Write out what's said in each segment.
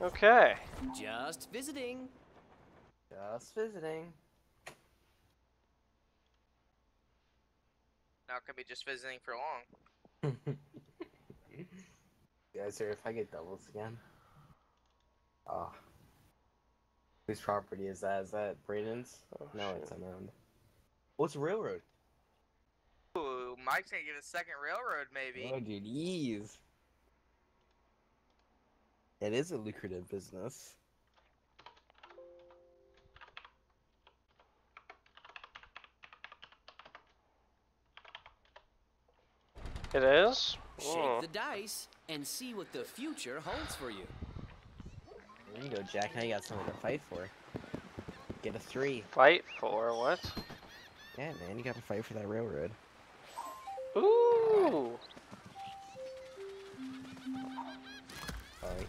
Okay. Just visiting. Just visiting. Not gonna be just visiting for long. Yeah, sir, if I get doubles again. Oh. Whose property is that? Is that Braden's? Oh, no, shit. it's unowned. What's railroad? Ooh, Mike's gonna get a second railroad maybe. Oh, dude, ease. It is a lucrative business. It is? Shake Hmm. the dice and see what the future holds for you. There you go, Jack. Now you got something to fight for. Get a three. Fight for what? Yeah, man, you got to fight for that railroad. Ooh.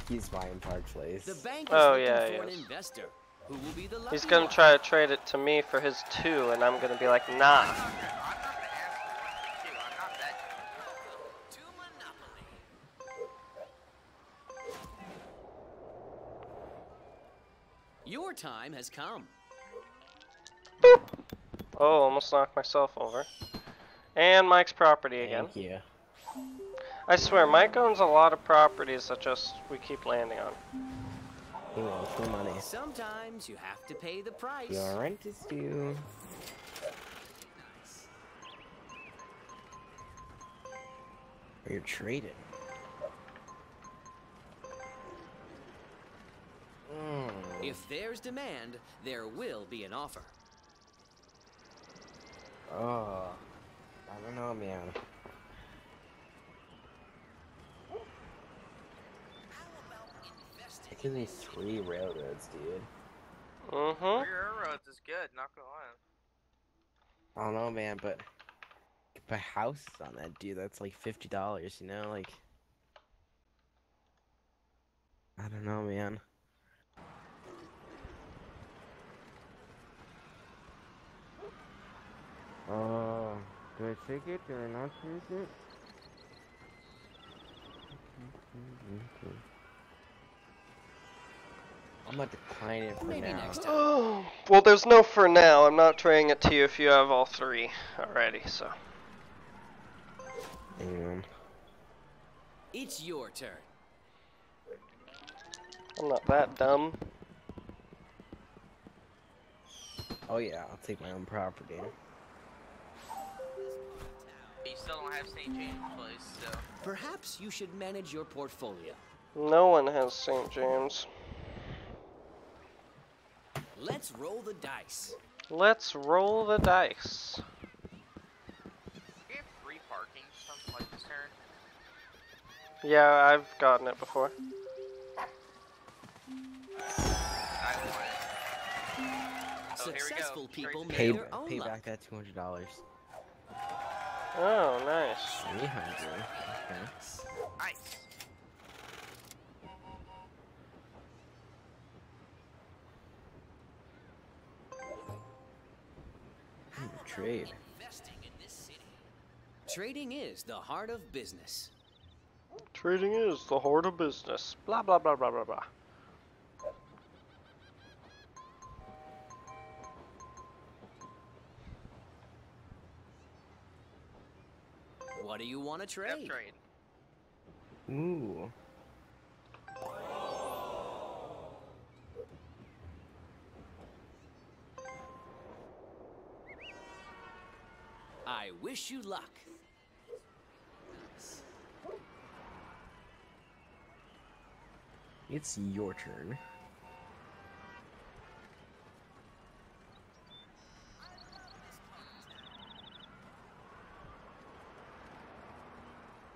He's buying Park Place. The bank is Oh, looking yeah, for he an investor who will be the lucky He's gonna one. try to trade it to me for his two, and I'm gonna be like, nah. I'm not gonna, I'm not gonna ask for it, too. I'm not that. To Monopoly. Your time has come. Oh, almost knocked myself over. And Mike's property again. Thank you. I swear, Mike owns a lot of properties that just we keep landing on. He wants the money. Sometimes you have to pay the price. Your rent is due. Or you're traded. Mm. If there's demand, there will be an offer. Oh, I don't know, man. It gives me three railroads, dude. Mm-hmm. Three railroads is good, not gonna lie. I don't know, man, but you put houses on that, dude. That's like fifty dollars, you know, like. I don't know, man. Oh, do I take it? Do I not take it? I'm gonna decline it for Maybe now. next time. Oh, well, there's no for now. I'm not trading it to you if you have all three already, so. Damn. It's your turn. I'm not that dumb. Oh yeah, I'll take my own property. You still don't have St. James Place, so. Perhaps you should manage your portfolio. No one has St. James. Let's roll the dice. Let's roll the dice. We free parking, like this turn. Yeah, I've gotten it before. I don't want it. Oh, here we go. Successful people Pay, their own pay luck. back that two hundred dollars. Oh, nice. Three hundred. Okay. Nice. Trade. Investing in this city. Trading is the heart of business. Trading is the heart of business. Blah, blah, blah, blah, blah, blah. What do you want to trade? trade. Ooh. I wish you luck. It's your turn.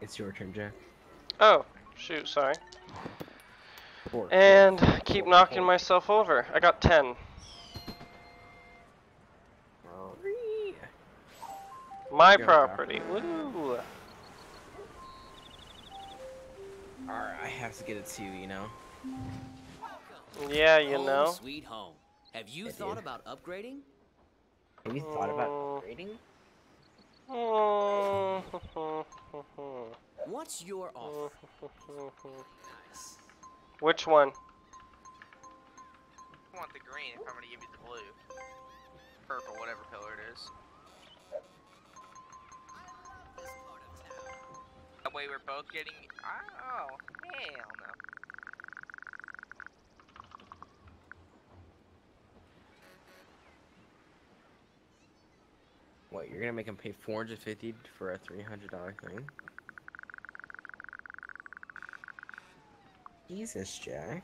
It's your turn, Jack. Oh, shoot, sorry. Four. And keep knocking myself over. I got 10. My Go, property. Woo! Alright, I have to get it two, you you know? Yeah, you home know. Sweet home. Have you I thought do. about upgrading? Have you thought about Oh. upgrading? Mm. What's your offer? Which one? I want the green if I'm gonna give you the blue. Purple, whatever color it is. That way we're both getting. Oh, hell no. What, you're gonna make him pay 450 for a $300 thing? Jesus, Jack.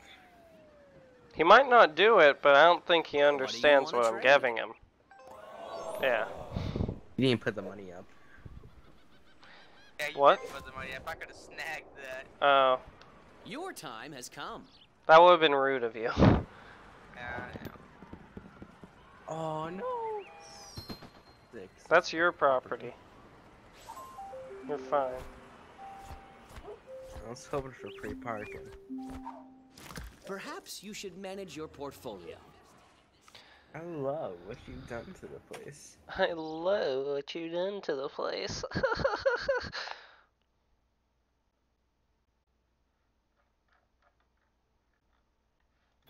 He might not do it, but I don't think he understands wanna what, I'm trade? giving him. Yeah. You didn't put the money up. Yeah, you What? did put the money. If I could have snagged that. Oh, Your time has come. that would have been rude of you. Yeah, yeah. Oh no! Six. That's your property. You're fine. I was hoping for free parking. Perhaps you should manage your portfolio. I love what you've done to the place. I love what you've done to the place.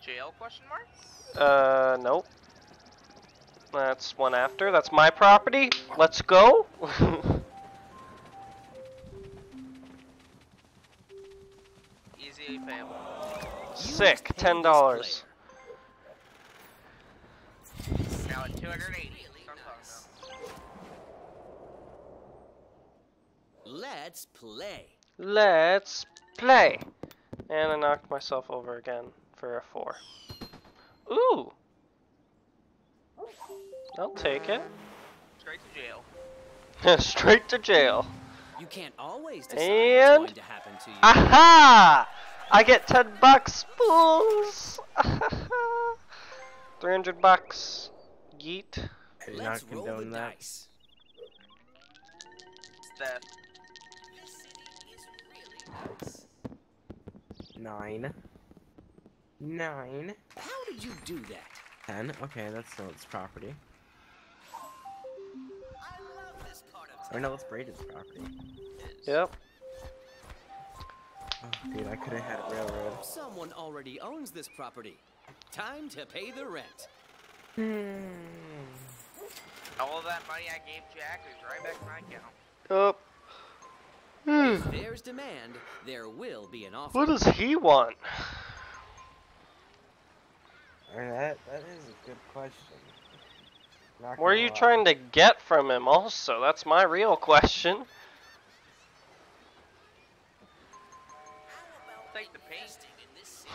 Jail question mark? uh, nope. That's one after. That's my property. Let's go. Easily payable. Sick. Ten this dollars. Let's play. Let's play. And I knocked myself over again for a four. Ooh. I'll take it. Straight to jail. Straight to jail. You can't always decide And- what's going to happen to you. Aha! I get 10 bucks, fools! 300 bucks. Yeet. I do Let's not roll the condone that. dice. Steph. Nine. Nine. How did you do that? Ten. Okay, that's still its property. I love this part of Or no, let's braid its property. Yep. Oh, dude, I could have had a railroad. Someone already owns this property. Time to pay the rent. Hmm. All that money I gave Jack is right back in my account. Up. Hmm. If there's demand, there will be an offer. what does he want? That, that is a good question. Not What are you lie. trying to get from him also? That's my real question. Take the paint. This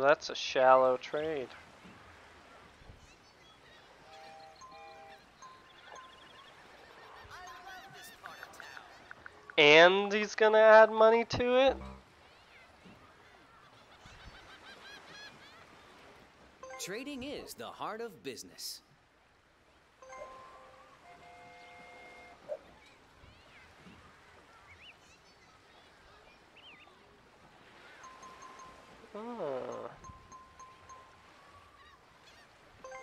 That's a shallow trade. And he's gonna add money to it? Trading is the heart of business. Oh.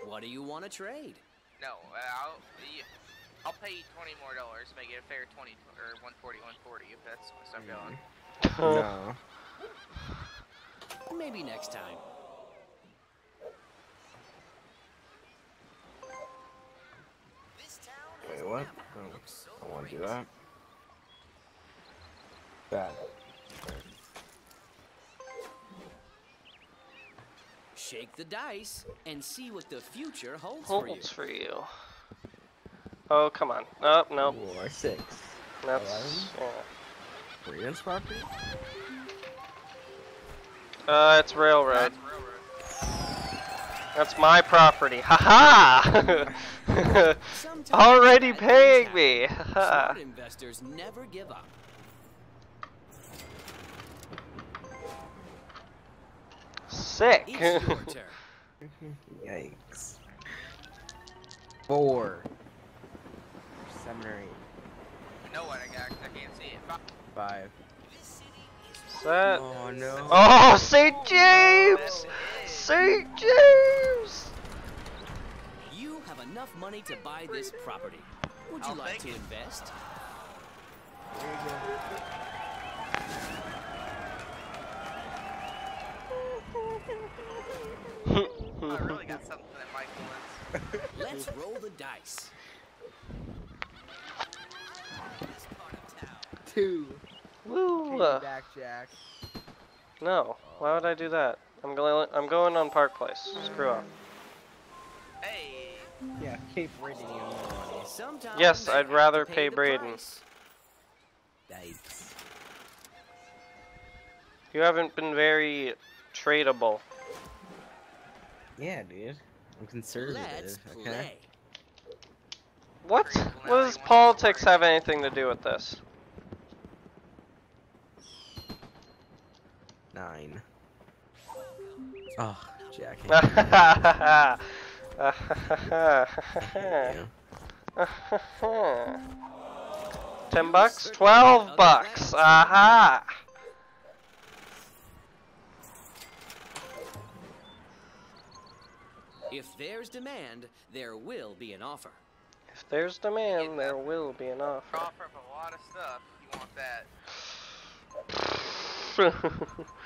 What do you want to trade? No, uh, I'll, I'll pay you 20 more dollars to make it a fair 20 or 140, 140 if that's what I'm going. No. Maybe next time. This town has Wait, what? never looked so I want to do that. That. Shake the dice and see what the future holds for you. For you. Oh, come on. Oh, nope. Four, six. That's. Yeah. Freedom's property? Uh, it's railroad. That's railroad. That's my property. Haha! Sometimes Already paying me. Haha. Smart investors never give up. Sick. It's your turn. Yikes. Four. Seven or eight. No one, I, got, I can't see it. Five. Set. Oh no. Oh, St. Oh, James! That's it. St. James! enough money to buy this property. Would you I'll like to it. invest? There you go. I really got something that Michael wins. Let's roll the dice. Two. Woo! uh, Back, Jack. no. Why would I do that? I'm going. I'm going on Park Place. Screw off. Hey, Yeah, Cape Rating you more money. Sometimes Yes, I'd rather pay pay Braden. Dice. You haven't been very tradable. Yeah, dude. I'm conservative. Let's okay. play. What? What does politics have anything to do with this? Nine. Oh, Jack. Ten bucks? Twelve bucks! Aha! If there's demand, there will be an offer. If there's demand, there will be an offer. offer up a lot of stuff. You want that?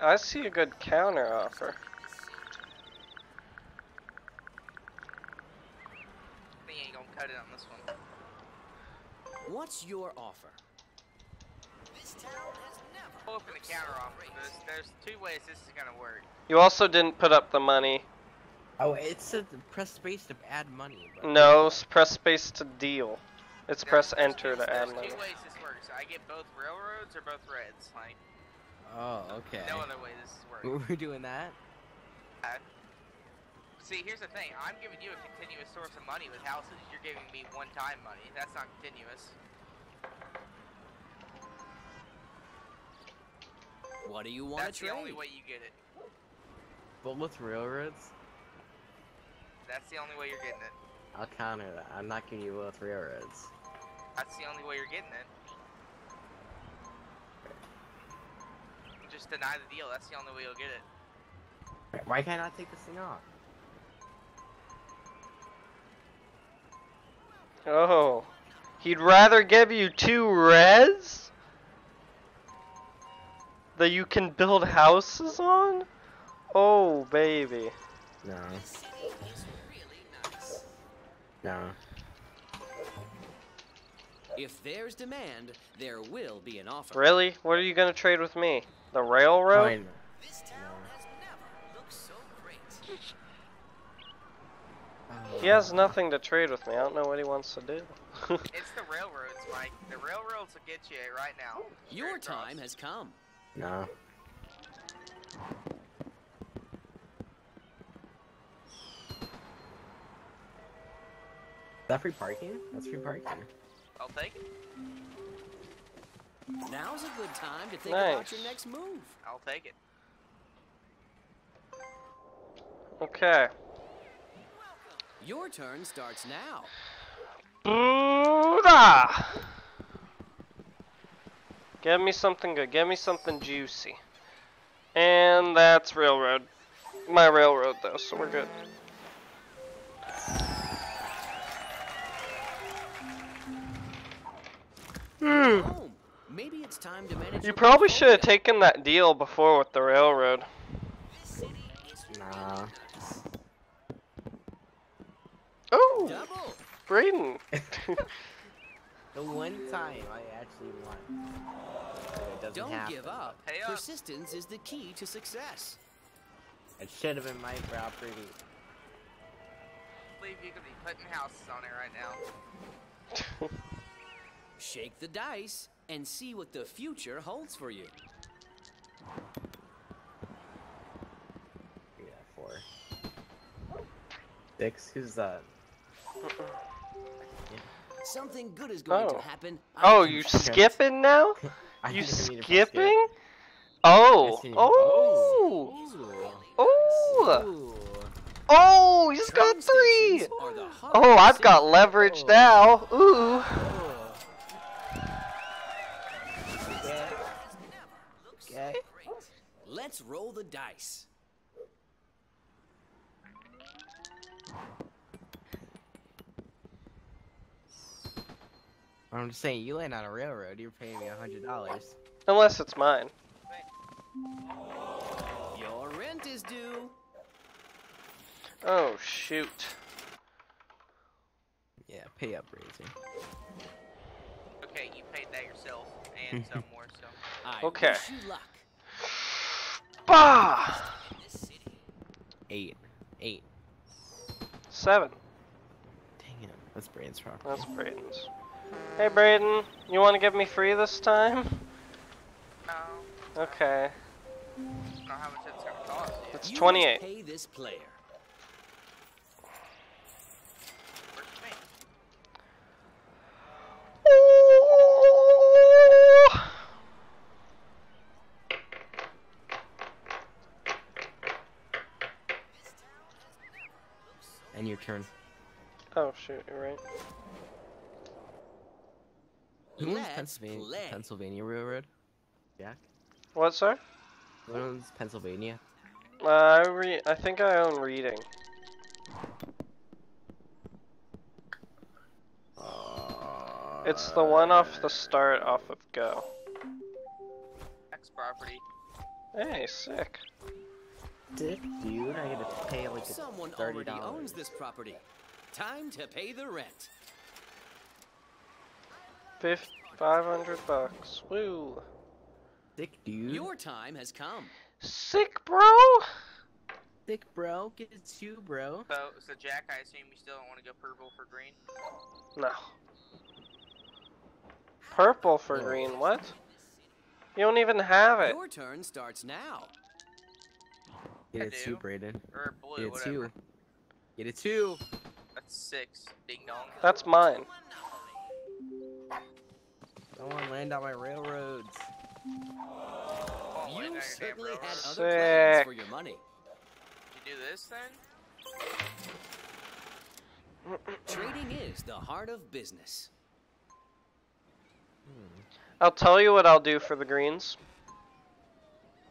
I see a good counter offer. He ain't gonna cut it on this one. What's your offer? We'll open the counter offer. There's, there's two ways this is gonna work. You also didn't put up the money. Oh, it said press space to add money. But No, s- press space to deal. It's There's- press enter to add There's money. two ways this works. I get both railroads or both reds. Like, Oh, okay. no other way this is working. We're doing that. Uh, See, here's the thing. I'm giving you a continuous source of money with houses. You're giving me one-time money. That's not continuous. What do you want That's to the only way you get it. Both railroads. That's the only way you're getting it. I'll counter that. I'm not giving you both railroads. That's the only way you're getting it. Just deny the deal. That's the only way you'll get it. Why can't I take this thing off? Oh. He'd rather give you two res? That you can build houses on? Oh, baby. No. Nice. No. If there's demand, there will be an offer. Really? What are you gonna trade with me? The railroad? Fine. He has nothing to trade with me. I don't know what he wants to do. It's the railroads, Mike. The railroads will get you right now. Your across. time has come. No. Is that free parking? That's free parking. I'll take it. Now's a good time to think about your next move. I'll take it. okay. Your turn starts now. Buddha! Give me something good. Give me something juicy. And that's railroad. My railroad, though, so we're good. Home. Maybe it's time to manage. You probably should have taken that deal before with the railroad. Nah. Oh, Double. Braden. The one time I actually won. It doesn't Don't happen. give up. Pay up. Persistence is the key to success. It should have been my property. believe you could be putting houses on it right now. Shake the dice and see what the future holds for you. Yeah, four. Six? Who's that? Something good is going Oh. to happen. Oh, I Oh, you feel skipping now? I You didn't mean to press skip. skipping? Oh, Yes, oh, oh, oh! He's oh, got Train station Wee! Are the heart Oh, I've got leverage now. Ooh. Okay. Okay. Let's roll the dice. I'm just saying, you land on a railroad, you're paying me a hundred dollars. Unless it's mine. Your rent is due. Oh, shoot. Yeah, pay up, Razor. Okay, you paid that yourself and some more, so. I Okay. wish you luck. Bah! In. Eight. Eight. Seven. Dang it. That's Braden's property. That's Braden's. Hey, Braden. You want to give me free this time? No. Okay. I don't know how much it's gonna cost you. It's You 28. must pay this player. And your turn. Oh, shoot. You're right. Who owns Pennsylvania, play. Pennsylvania Railroad? Jack? What, sir? Who owns Pennsylvania? Uh, I re- I think I own reading. It's the one off the start off of Go. X property. Hey, sick. Dick, dude, I gotta pay like Someone thirty already owns this property. Time to pay the rent. Fif- 500 bucks. Woo. Dick, dude. Your time has come. Sick, bro! Dick, bro. Get it too, bro. So, so Jack, I assume you still don't want to go purple for green. No. Purple for Oh. green, what? You don't even have it. Your turn starts now. Get I it too, do. Braden. Or blue, Get it whatever. too. Get it too. That's six. Ding dong. That's mine. Someone land on my railroads. Oh, You you're certainly damn had other plans Sick. for your money. Did you do this then? Trading is the heart of business. Hmm. I'll tell you what I'll do for the greens.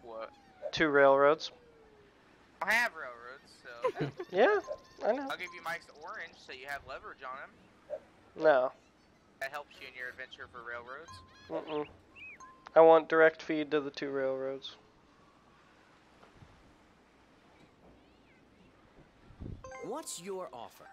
What? Two railroads. I have railroads, so Yeah, I know. I'll give you Mike's orange, so you have leverage on him. No. That helps you in your adventure for railroads. Mm-mm. I want direct feed to the two railroads. What's your offer?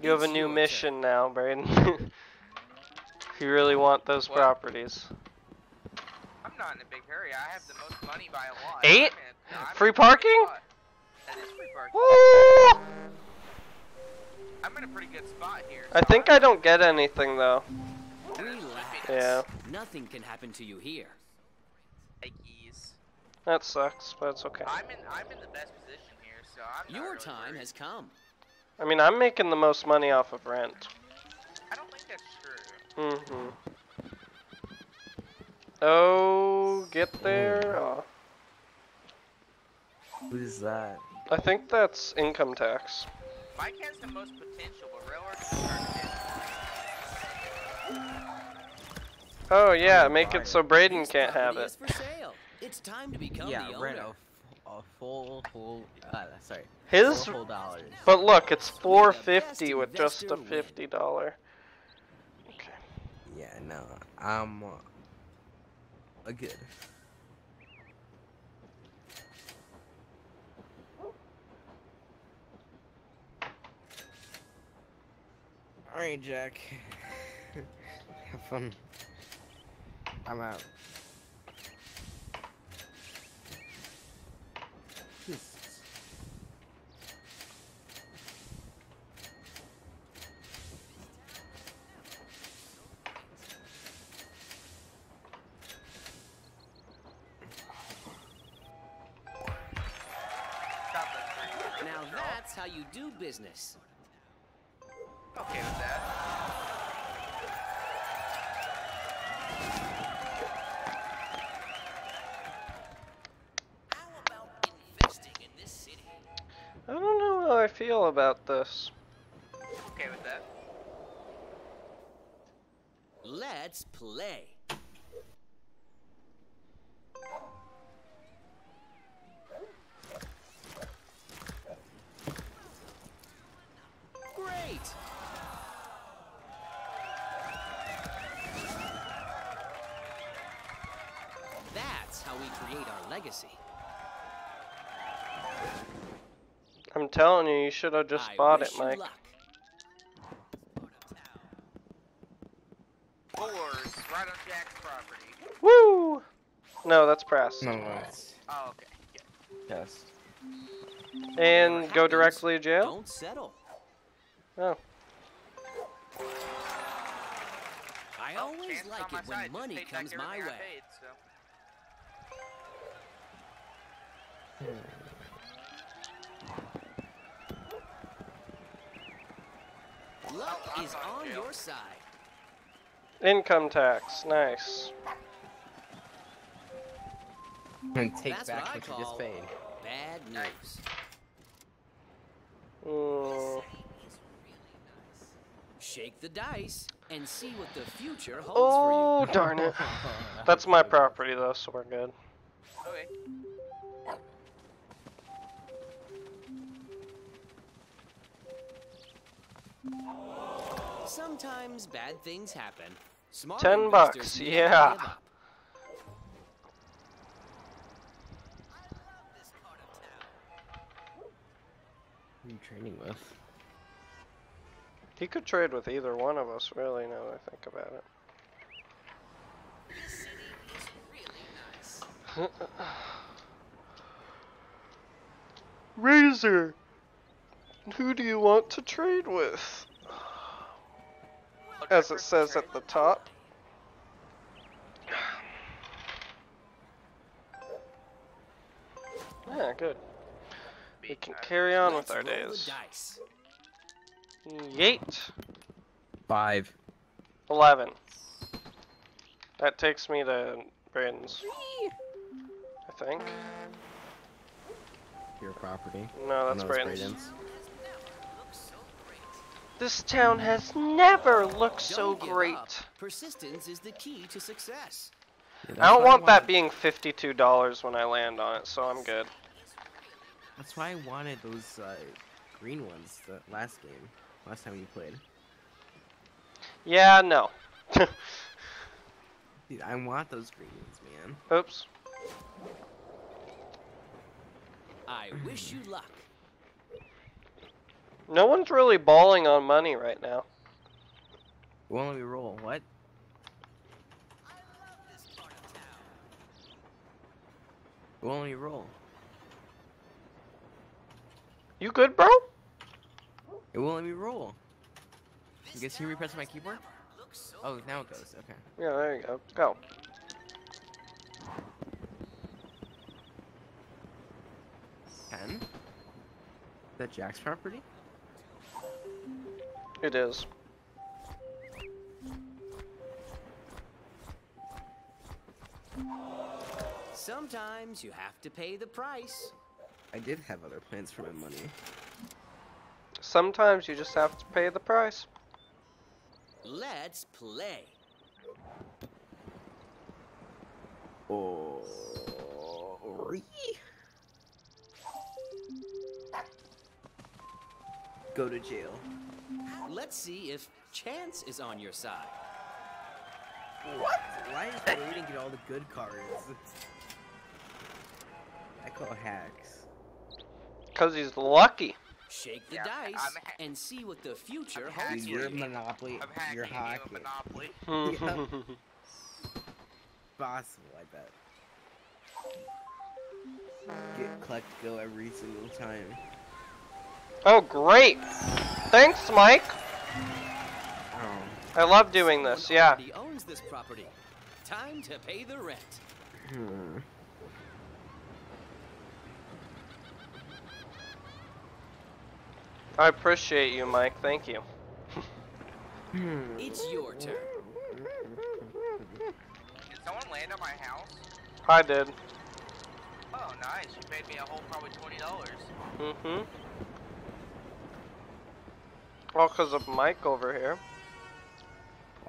You have a new mission now, Braden. if you really want those What? properties. I'm not in a big hurry. I have the most money by a lot. Eight? I'm in- I'm Free a pretty good parking? That is free parking. Woo! I'm in a pretty good spot here. I so think I'm- I don't get anything though. Relax. Yeah. Nothing can happen to you here. Yikes. That sucks, but it's okay. I'm in. I'm in the best position here, so I'm. not Your really time worried. has come. I mean, I'm making the most money off of rent. I don't think that's true. Mm-hmm. Oh, get there. Oh, Who's that? I think that's income tax. Mike has the most potential, but railroads are starting to hit. Oh yeah, make fine. it so Braden can't have it. it. is for sale. It's time to become yeah, the rent owner. a, f- a full, full, uh, sorry. His, full dollars. but look, it's 450 with just a fifty dollar. Okay. Yeah, no, I'm uh, a good. All right, Jack. Have fun. I'm out. do business. Okay with that. I don't know how I feel about this. Okay with that. Let's play. Create our legacy. I'm telling you, you should have just I bought it, Mike. luck. Fours, right on Jack's property. Woo! No, that's press. No, that's Oh, okay. Yeah. yes. And Whatever go happens, directly to jail? Don't settle. Oh. I oh, always chances like it when money comes my way. paid, so. Luck is on your side. Income tax, nice. And take That's back what what, you just paid. Bad news. Mm. Shake the dice and see what the future holds Oh, for darn it. That's my property, though, so we're good. Okay. Sometimes bad things happen. Smart Ten investors bucks, never yeah. give up. Who are you trading with? He could trade with either one of us, really, now that I think about it. Razor! Who do you want to trade with? As it says at the top. Yeah, good. We can carry on with our days. dice. Yeet! Five. 11. That takes me to Brandon's. I think. Your property. No, that's no, Brandon's. Brayden's. This town has never looked so great. up. Persistence is the key to success. Yeah, I don't why want that being $52 when I land on it, so I'm good. That's why I wanted those uh, green ones the last game. Last time you played. Yeah, no. Dude, I want those green ones, man. Oops. I wish you luck. No one's really balling on money right now. Won't let me roll. What? Won't let me roll. You good, bro? It won't let me roll. I guess you repress my keyboard? Oh, now it goes. Okay. Yeah, there you go. Go. Ten. Is that Jack's property? It is. Sometimes you have to pay the price. I did have other plans for my money. Sometimes you just have to pay the price. Let's play. Oh. Go to jail. Let's see if chance is on your side. What? Why is Braden get all the good cards? I call hacks. Because he's lucky. Shake the Yeah, dice and see what the future holds Dude, for you're. Monopoly. I'm You're you hacking. Monopoly. Possible, I bet. Get collect go every single time. oh, great. Thanks, Mike. Oh. I love doing this, yeah. already owns this property. Time to pay the rent. Hmm. I appreciate you, Mike. Thank you. It's your turn. Did someone land on my house? I did. Oh, Oh, nice. You paid me a whole probably twenty dollars. Mm-hmm. All because of Mike over here.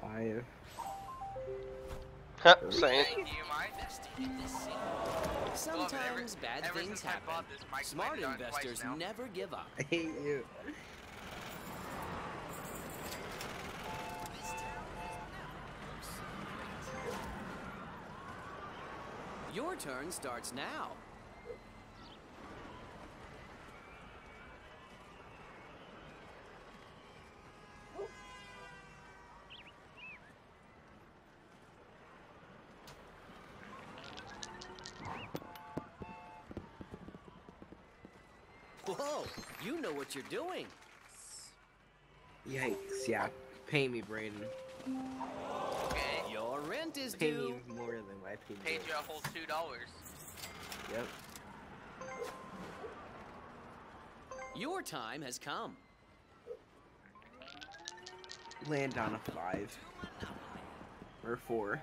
Five. Huh, Saying. You, Mike. Sometimes bad ever things happen. this, Smart landed on it twice investors never give up. I hate you. Your turn starts now. What you're doing. Yikes, yeah. Pay me, Brayden. Okay. Your rent is Pay due. me more than I paid Paid you a whole two dollars. Yep. Your time has come. Land on a five. Or four.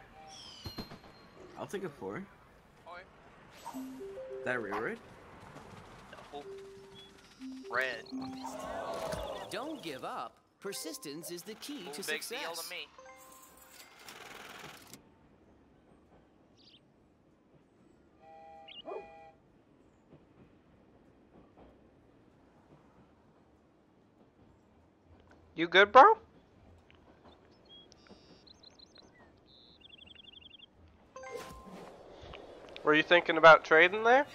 I'll take a four. Oi. Is that a railroad? No. Red. Don't give up. Persistence is the key Cool to big success. deal to me. You good, bro? Were you thinking about trading there?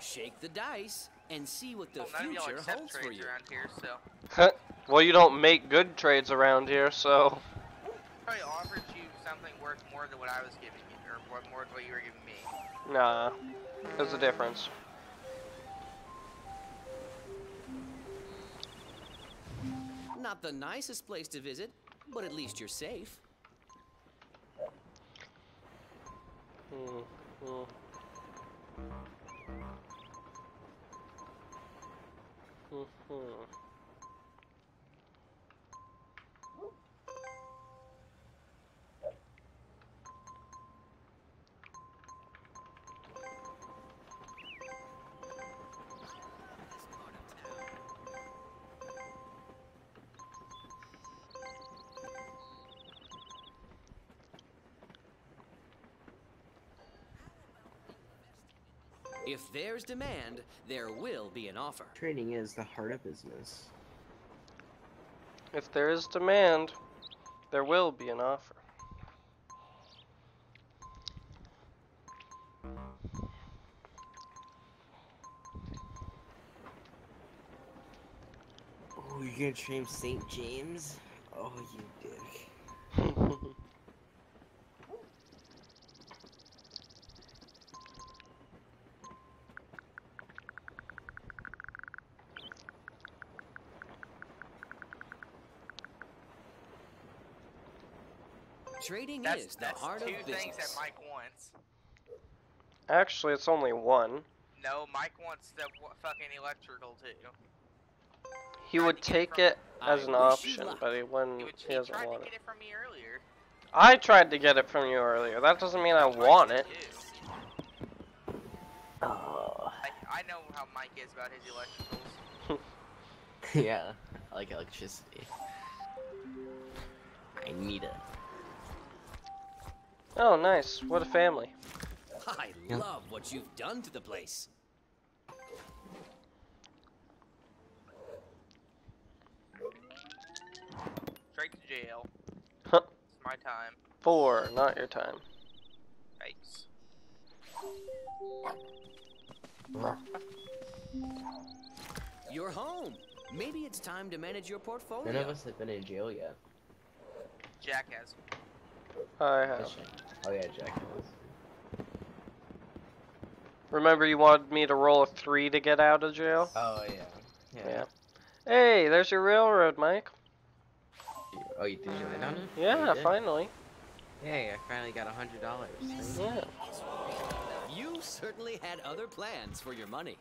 Shake the dice and see what the Well, y'all future holds for you. around here, so well, you don't make good trades around here, so. probably offered you something worth more than what I was giving you, or what more than what you were giving me. Nah. There's a difference. Not the nicest place to visit, but at least you're safe. Hmm, hmm. Hmm. If there's demand, there will be an offer. Trading is the heart of business. If there is demand, there will be an offer. Oh, you're gonna trade St. James? Oh, you dick. Trading That's, is the that's heart two of things that. Mike wants. Actually, it's only one. No, Mike wants the w- fucking electrical too. He Tried would to get it take from- it I as an option, but he wouldn't. He, would, He he doesn't tried want to it. get it from me earlier. I tried to get it from you earlier. That doesn't mean I Twice want it. Oh. I, I know how Mike is about his electricals. yeah, I like electricity. I need it. Oh, nice. What a family. I love what you've done to the place. Straight to jail. Huh. It's my time. Four, not your time. Thanks. You're home. Maybe it's time to manage your portfolio. None of us have been in jail yet. Jack has. I have. Oh yeah, Jack has. Remember you wanted me to roll a three to get out of jail? Oh yeah. Yeah. Hey, there's your railroad, Mike. Oh, you did you land on it? Yeah, Oh, finally. Hey, I finally got a hundred dollars. Yeah. You certainly had other plans for your money.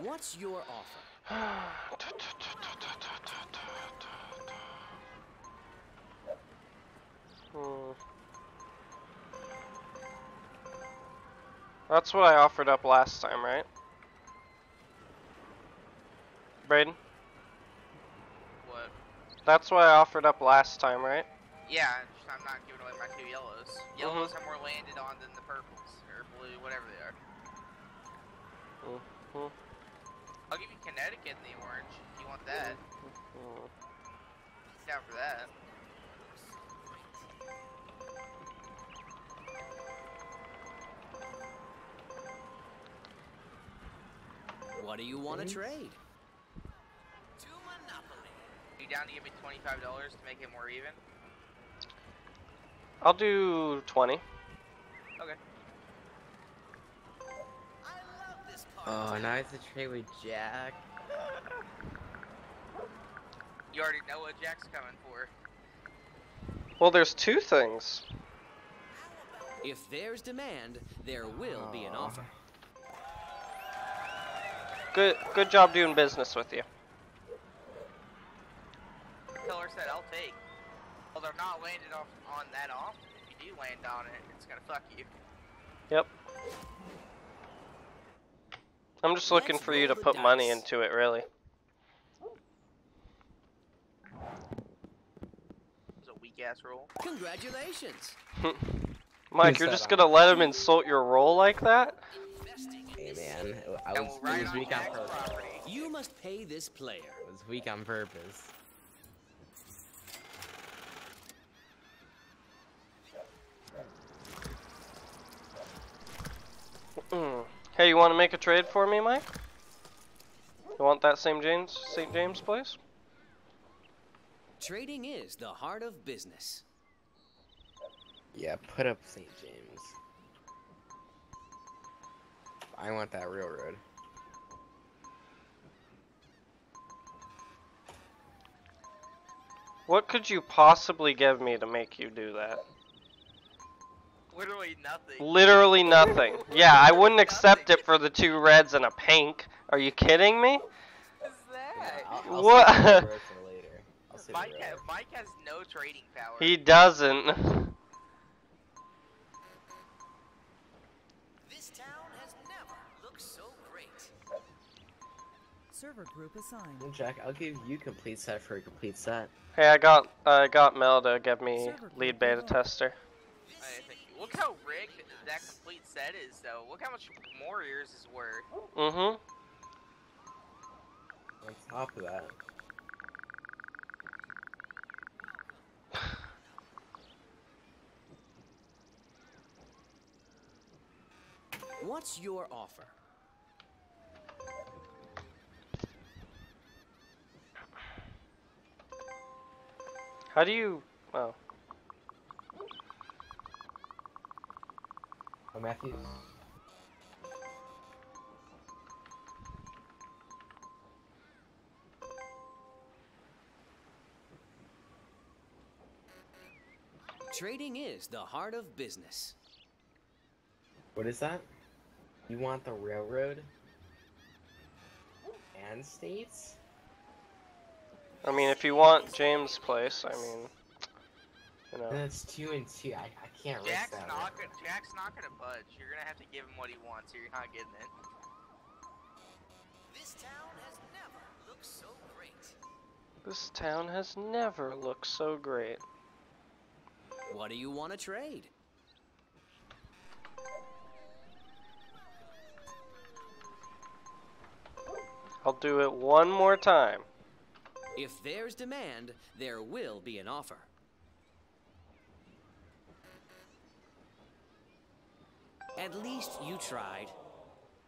What's your offer? Hmm. That's what I offered up last time, right? Braden? What? That's what I offered up last time, right? Yeah, just I'm not giving away my two yellows. Yellows Mm-hmm. are more landed on than the purples or blue, whatever they are. Mhm. I'll give you Connecticut and the orange if you want that. Mm. Down for that. What do you want to trade? You down to give me twenty-five dollars to make it more even? I'll do 20. Okay. Oh, now I have to trade with Jack. You already know what Jack's coming for. Well, there's two things. If there's demand, there will be an offer. Good good job doing business with you. Killer said I'll take. Well, they're not landed off on that off. If you do land on it, it's gonna fuck you. Yep. I'm just looking Let's for you to roll the put money into it, really. It's a weak ass roll. Congratulations! Mike, Who's you're just gonna let him insult your roll like that? Hey man, I was, we'll it was weak on Jack's purpose. property. You must pay this player. It was weak on purpose. Mm. Hey, you want to make a trade for me, Mike? You want that same James St. James place? Trading is the heart of business. Yeah, put up St. James. I want that railroad. What could you possibly give me to make you do that? Literally nothing. Literally nothing. Yeah, I wouldn't accept it for the two reds and a pink. Are you kidding me? What is that? I'll, I'll What? save the railroad for later. I'll save the Mike, ha- Mike has no trading power. He doesn't. This town has never looked so great. Server group assigned. Well, Jack, I'll give you complete set for a complete set. Hey, I got I got Mel to give me lead beta tester. I think- Look how rigged that complete set is, though. Look how much more yours is worth. Mm-hmm. On top of that, What's your offer? How do you? Oh, oh Matthews. Trading is the heart of business. What is that? You want the railroad? And states? I mean, if you want James' place, I mean, you know. That's two and two. I, I can't risk that. not gonna. Jack's not gonna budge. You're gonna have to give him what he wants, or you're not getting it. This town has never looked so great. This town has never looked so great. What do you want to trade? I'll do it one more time. If there's demand, there will be an offer. At least you tried.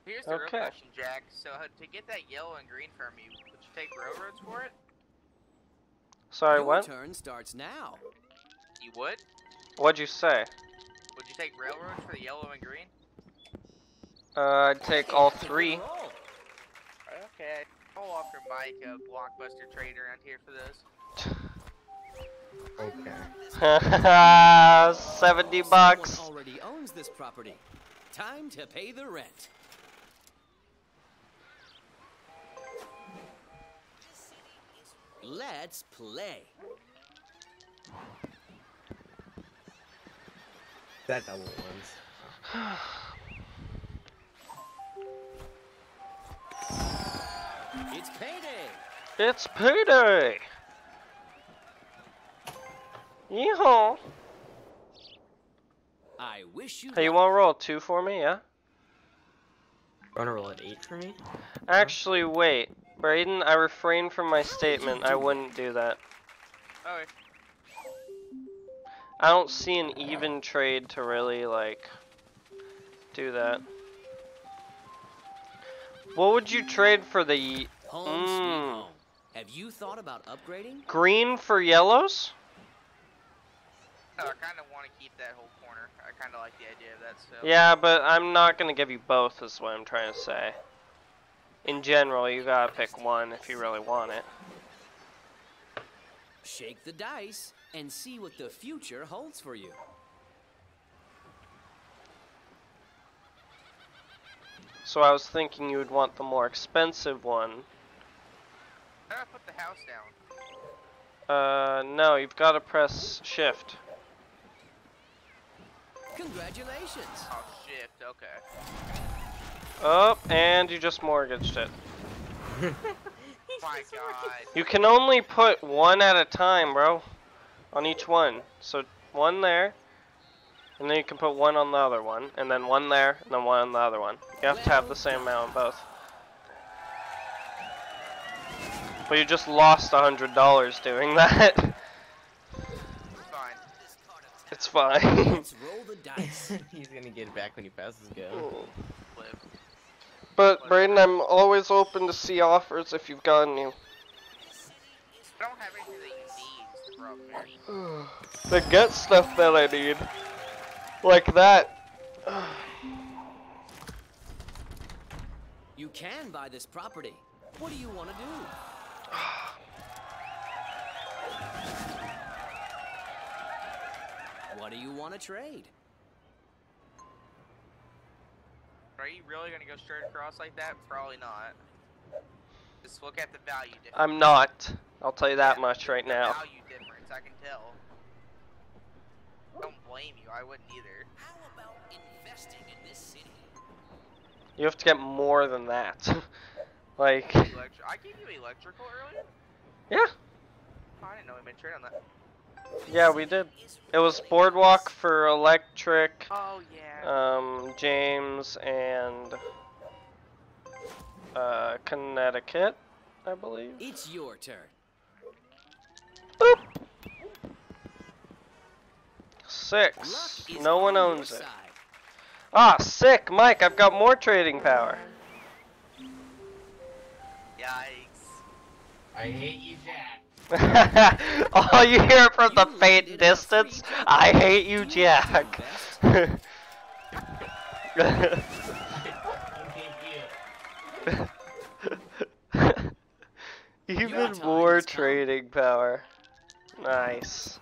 Here's the real question, Jack. So uh, to get that yellow and green from you, would you take railroads for it? Sorry, Your what? turn starts now. You would? What'd you say? Would you take railroads for the yellow and green? Uh, I'd take all three. Okay. I'll offer Mike a blockbuster trade around here for this. Okay. 70 bucks. Someone already owns this property. Time to pay the rent. Let's play. That double ones. it's payday. It's payday. Yeehaw. I wish you. Hey, you wanna roll a two for me, yeah? Wanna roll an eight for me? Actually, wait. Braden, I refrain from my statement. I wouldn't do that. Okay. I don't see an even trade to really, like, do that. What would you trade for the Mm. Have you thought about upgrading? green for yellows? No, I kind of want to keep that whole corner. I kind of like the idea of that still. Yeah, but I'm not gonna give you both, is what I'm trying to say. In general, you gotta pick one if you really want it. Shake the dice and see what the future holds for you. So I was thinking you would want the more expensive one. How do I put the house down? Uh, no, you've gotta press shift. Congratulations. Oh, shit, Okay. Oh, and you just mortgaged it. My God. You can only put one at a time, bro. On each one. So one there, and then you can put one on the other one, and then one there, and then one on the other one. You have to have the same amount on both. But you just lost a hundred dollars doing that. It's fine. Let's roll the dice. He's gonna get it back when he passes go. Live. but Braden, I'm always open to see offers if you've got any. I don't have anything that you need. is the problem here. Then get stuff that I need. Like that. You can buy this property. What do you want to do? What do you want to trade? Are you really gonna go straight across like that? Probably not. Just look at the value difference. I'm not. I'll tell you that much right The now. Value difference, I can tell. I Don't blame you. I wouldn't either. How about investing in this city? You have to get more than that. like, Electri- I gave you electrical earlier. yeah, Oh, I didn't know we made trade on that. Yeah, we did. It was Boardwalk for electric, Oh yeah. um, James, and uh, Connecticut, I believe. It's your turn. Boop. Six. No one owns it. Ah, sick, Mike. I've got more trading power. Yikes. I hate you, Jack. All you hear from the faint landed on a distance, I hate you, Do you want to Jack. Even more trading power. Nice.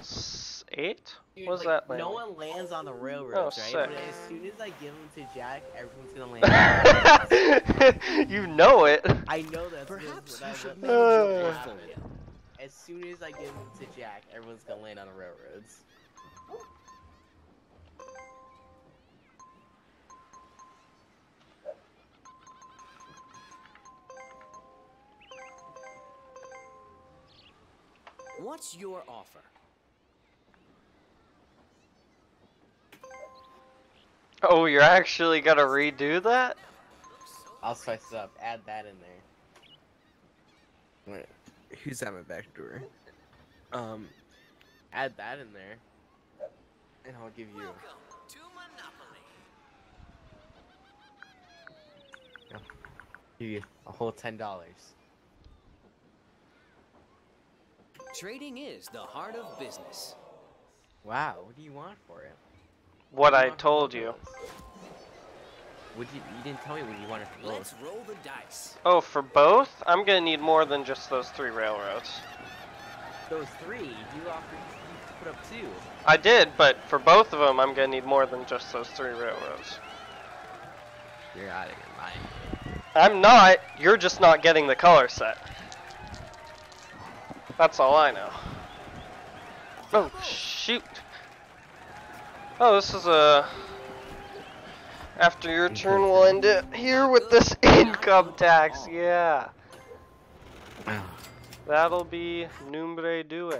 S- Eight? Dude, What was like, that No one lands on the railroads, Oh, right? sick. But as soon as I give them to Jack, everyone's gonna land. on you know it. I know that. Perhaps you should what- Uh. your what portfolio. happened. As soon as I give them to Jack, everyone's gonna land on the railroads. What's your offer? Oh, you're actually gonna redo that? I'll spice it up. Add that in there. Wait, who's at my back door? Um, Add that in there. And I'll give you. to Monopoly. Give you a whole ten dollars. Trading is the heart of business. Wow, what do you want for it? What I told you. Would you? You didn't tell me what you wanted for both. Let's roll the dice. Oh, for both? I'm gonna need more than just those three railroads. Those three, you offered. You put up two. I did, but for both of them, I'm gonna need more than just those three railroads. You're out of your mind. I'm not. You're just not getting the color set. That's all I know. Oh, shoot. Oh, this is a... After your turn, we'll end it here with this income tax. Yeah. Ah. That'll be numbre due.